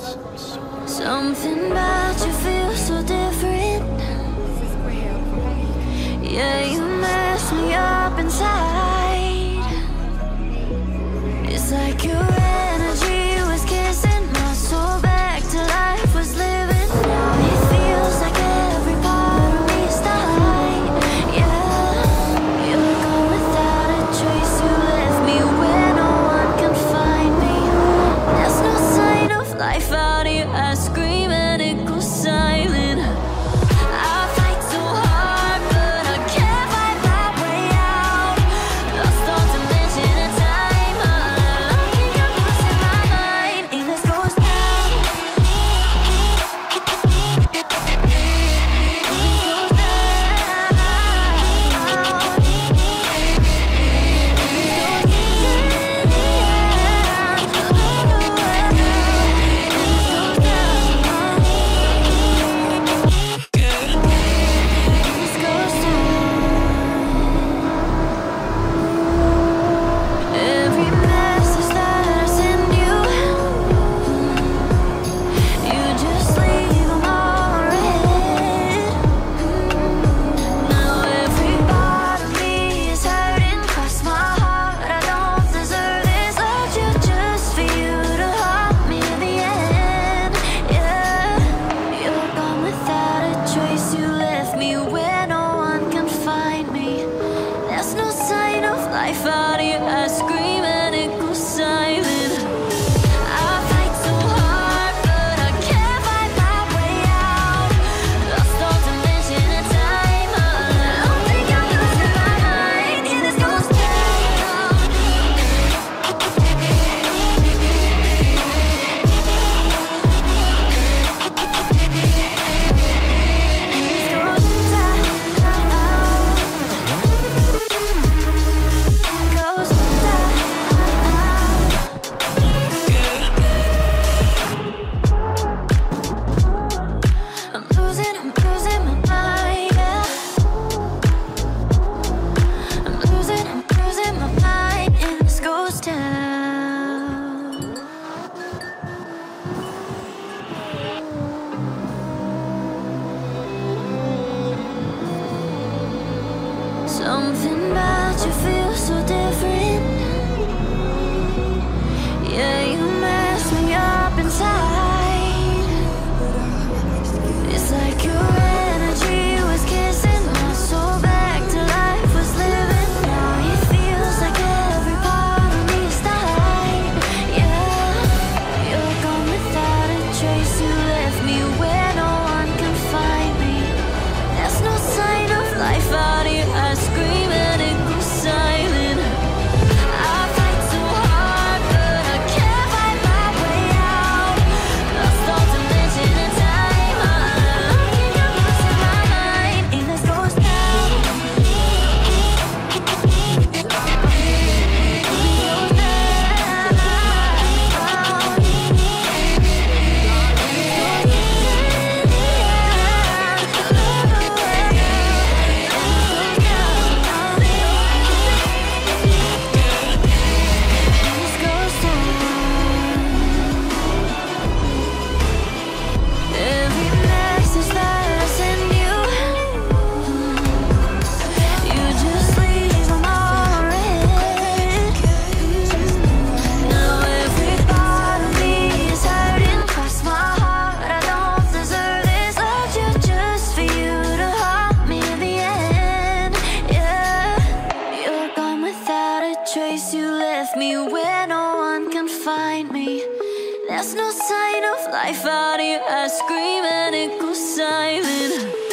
It's so good. Something about you feels so different. Yeah, you body, uh, I scream. Something about you feels so different. Yeah, you There's no sign of life out here. I scream and it goes silent.